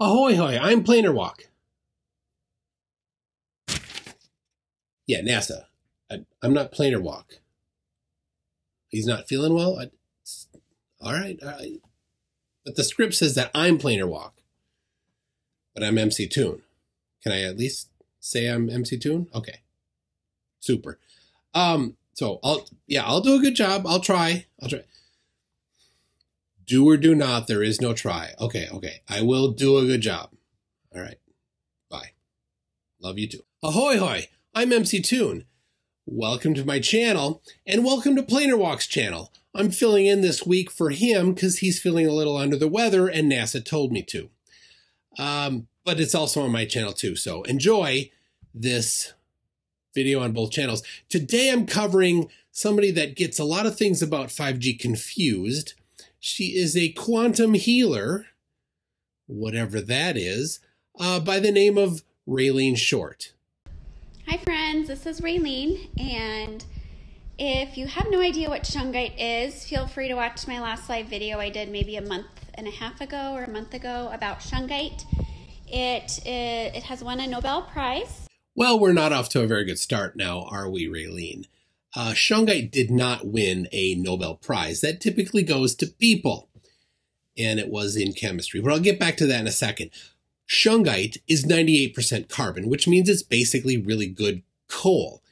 Ahoy hoy, I'm Planarwalk. Yeah, NASA. I, am not Planarwalk. He's not feeling well? I, all right, all right. But the script says that I'm Planarwalk. But I'm MC Toon. Can I at least say I'm MC Toon? Okay. Super. Um, so I'll yeah, I'll do a good job. I'll try. I'll try. Do or do not, there is no try. Okay, okay. I will do a good job. All right. Bye. Love you too. Ahoy hoy! I'm MC Toon. Welcome to my channel, and welcome to Planarwalk's channel. I'm filling in this week for him because he's feeling a little under the weather and NASA told me to. Um, but it's also on my channel too, so enjoy this video on both channels. Today I'm covering somebody that gets a lot of things about 5G confused she is a quantum healer, whatever that is, uh, by the name of Raylene Short. Hi, friends. This is Raylene, and if you have no idea what shungite is, feel free to watch my last live video I did maybe a month and a half ago or a month ago about shungite. It, it, it has won a Nobel Prize. Well, we're not off to a very good start now, are we, Raylene? Uh, Shungite did not win a Nobel Prize. That typically goes to people, and it was in chemistry. But I'll get back to that in a second. Shungite is 98% carbon, which means it's basically really good coal,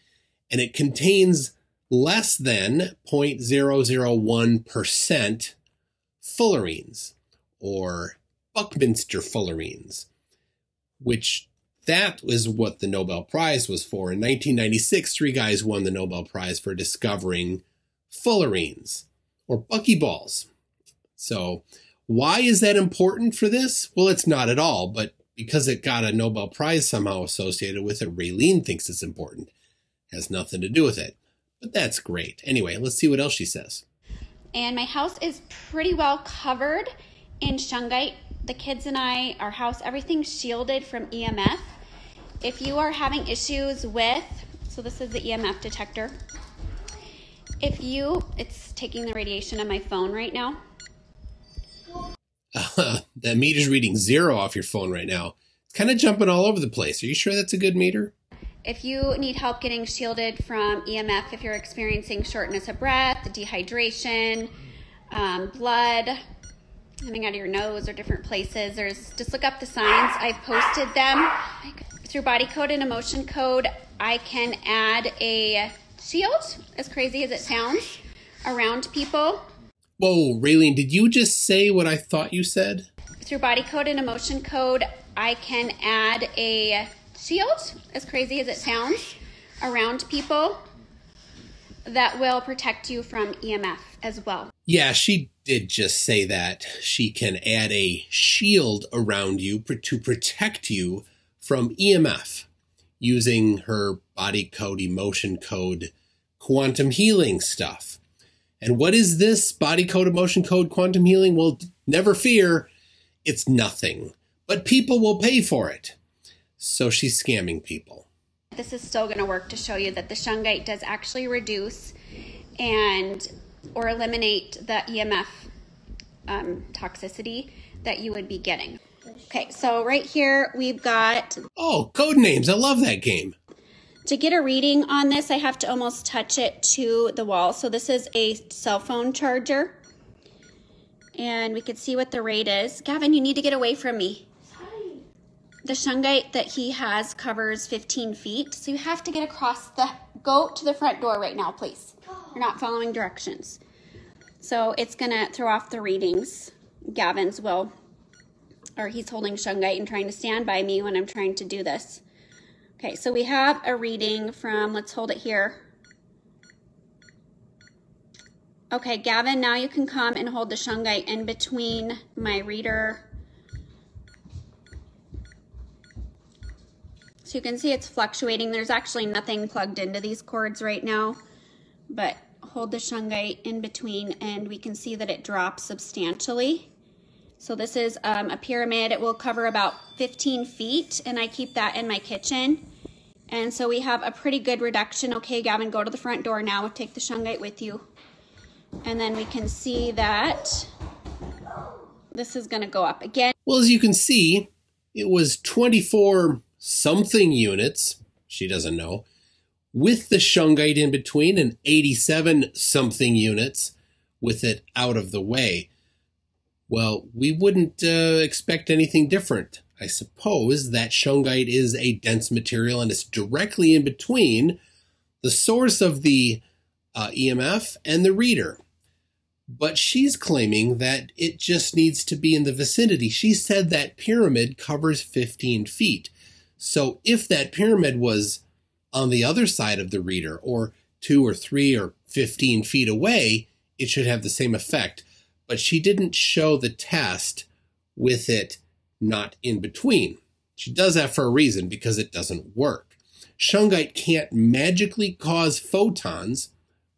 and it contains less than 0.001% fullerenes or Buckminster fullerenes, which that was what the Nobel Prize was for. In 1996, three guys won the Nobel Prize for discovering fullerenes or buckyballs. So, why is that important for this? Well, it's not at all, but because it got a Nobel Prize somehow associated with it, Raylene thinks it's important. Has nothing to do with it. But that's great. Anyway, let's see what else she says. And my house is pretty well covered in shungite. The kids and I, our house, everything's shielded from EMF. If you are having issues with, so this is the EMF detector. If you, it's taking the radiation on my phone right now. Uh, that meter's reading zero off your phone right now. It's kind of jumping all over the place. Are you sure that's a good meter? If you need help getting shielded from EMF, if you're experiencing shortness of breath, dehydration, um, blood coming out of your nose or different places, there's just look up the signs. I've posted them through body code and emotion code, I can add a shield, as crazy as it sounds, around people. Whoa, Raylene, did you just say what I thought you said? Through body code and emotion code, I can add a shield, as crazy as it sounds, around people that will protect you from EMF as well. Yeah, she did just say that. She can add a shield around you to protect you from EMF using her body code, emotion code, quantum healing stuff. And what is this body code, emotion code, quantum healing? Well, never fear, it's nothing. But people will pay for it. So she's scamming people. This is still going to work to show you that the shungite does actually reduce and or eliminate the EMF um, toxicity that you would be getting. Okay, so right here we've got. Oh, code names. I love that game. To get a reading on this, I have to almost touch it to the wall. So this is a cell phone charger. And we can see what the rate is. Gavin, you need to get away from me. Sorry. The shungite that he has covers 15 feet. So you have to get across the, go to the front door right now, please. You're not following directions. So it's gonna throw off the readings. Gavin's will or he's holding shungite and trying to stand by me when I'm trying to do this. Okay, so we have a reading from, let's hold it here. Okay, Gavin, now you can come and hold the shungite in between my reader. So you can see it's fluctuating. There's actually nothing plugged into these cords right now, but hold the shungite in between and we can see that it drops substantially. So this is um, a pyramid. It will cover about 15 feet, and I keep that in my kitchen. And so we have a pretty good reduction. Okay, Gavin, go to the front door now. Take the shungite with you. And then we can see that this is going to go up again. Well, as you can see, it was 24 something units, she doesn't know, with the shungite in between and 87 something units with it out of the way. Well, we wouldn't uh, expect anything different. I suppose that shungite is a dense material and it's directly in between the source of the uh, EMF and the reader. But she's claiming that it just needs to be in the vicinity. She said that pyramid covers 15 feet. So if that pyramid was on the other side of the reader or two or three or 15 feet away, it should have the same effect. But she didn't show the test with it not in between. She does that for a reason because it doesn't work. Shungite can't magically cause photons,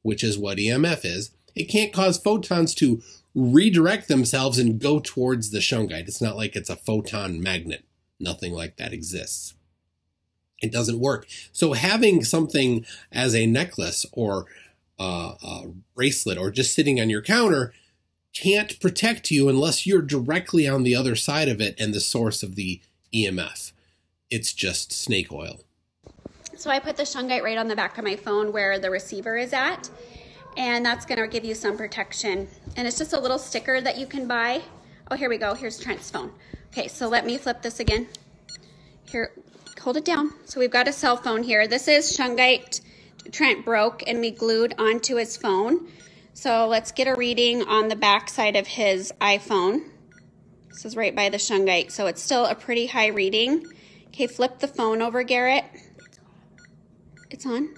which is what EMF is. It can't cause photons to redirect themselves and go towards the shungite. It's not like it's a photon magnet. Nothing like that exists. It doesn't work. So having something as a necklace or uh, a bracelet or just sitting on your counter can't protect you unless you're directly on the other side of it and the source of the EMF. It's just snake oil. So I put the shungite right on the back of my phone where the receiver is at, and that's gonna give you some protection. And it's just a little sticker that you can buy. Oh, here we go. Here's Trent's phone. Okay, so let me flip this again. Here, hold it down. So we've got a cell phone here. This is shungite Trent broke and we glued onto his phone. So let's get a reading on the back side of his iPhone. This is right by the shungite, so it's still a pretty high reading. Okay, flip the phone over, Garrett. It's on.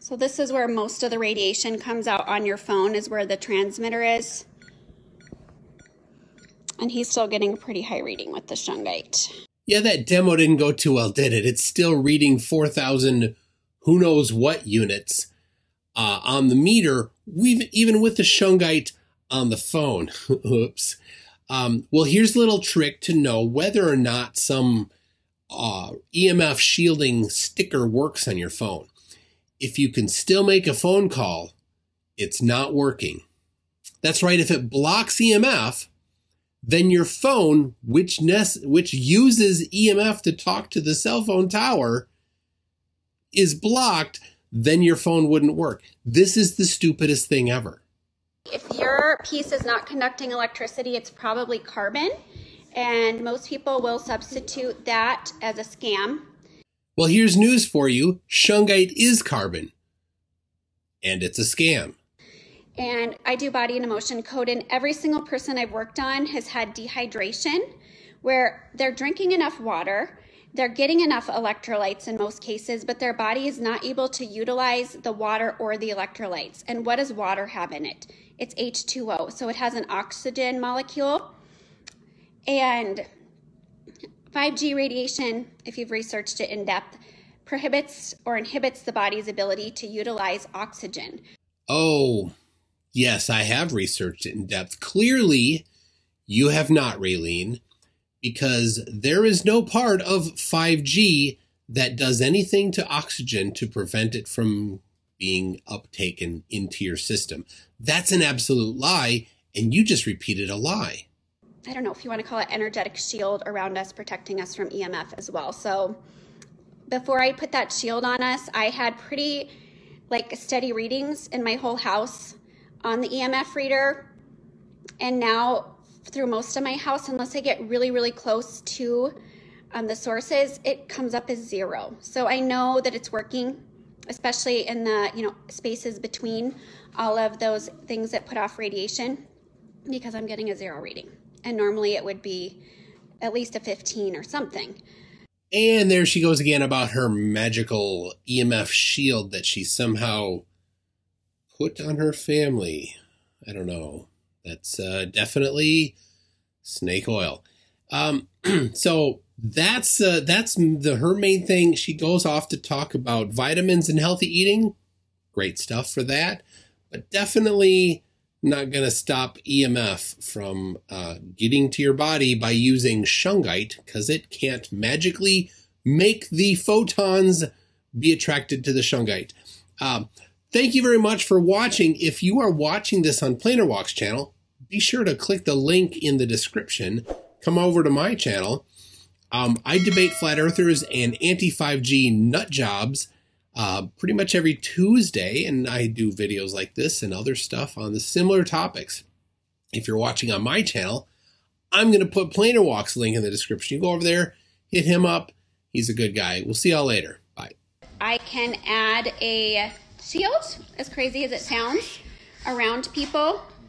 So this is where most of the radiation comes out on your phone is where the transmitter is. And he's still getting a pretty high reading with the shungite. Yeah, that demo didn't go too well, did it? It's still reading 4,000 who knows what units uh, on the meter, we've, even with the shungite on the phone. Oops. Um, well, here's a little trick to know whether or not some uh, EMF shielding sticker works on your phone. If you can still make a phone call, it's not working. That's right. If it blocks EMF, then your phone, which nest, which uses EMF to talk to the cell phone tower, is blocked. Then your phone wouldn't work. This is the stupidest thing ever. If your piece is not conducting electricity, it's probably carbon, and most people will substitute that as a scam. Well, here's news for you shungite is carbon, and it's a scam. And I do body and emotion code, and every single person I've worked on has had dehydration where they're drinking enough water, they're getting enough electrolytes in most cases, but their body is not able to utilize the water or the electrolytes. And what does water have in it? It's H2O, so it has an oxygen molecule. And 5G radiation, if you've researched it in depth, prohibits or inhibits the body's ability to utilize oxygen. Oh, yes, I have researched it in depth. Clearly, you have not, Raylene, because there is no part of 5G that does anything to oxygen to prevent it from being uptaken into your system. That's an absolute lie, and you just repeated a lie. I don't know if you want to call it energetic shield around us, protecting us from EMF as well. So before I put that shield on us, I had pretty like steady readings in my whole house on the EMF reader. And now through most of my house, unless I get really, really close to um, the sources, it comes up as zero. So I know that it's working, especially in the you know spaces between all of those things that put off radiation, because I'm getting a zero reading and normally it would be at least a 15 or something. And there she goes again about her magical EMF shield that she somehow put on her family. I don't know. That's uh, definitely snake oil. Um, so that's uh, that's the her main thing. She goes off to talk about vitamins and healthy eating. Great stuff for that, but definitely not going to stop EMF from uh, getting to your body by using shungite because it can't magically make the photons be attracted to the shungite. Um, thank you very much for watching. If you are watching this on Planarwalks channel, be sure to click the link in the description. Come over to my channel. Um, I debate flat earthers and anti 5G nut jobs uh, pretty much every Tuesday, and I do videos like this and other stuff on the similar topics. If you're watching on my channel, I'm going to put Planarwalk's link in the description. You go over there, hit him up. He's a good guy. We'll see y'all later. Bye. I can add a shield, as crazy as it sounds, around people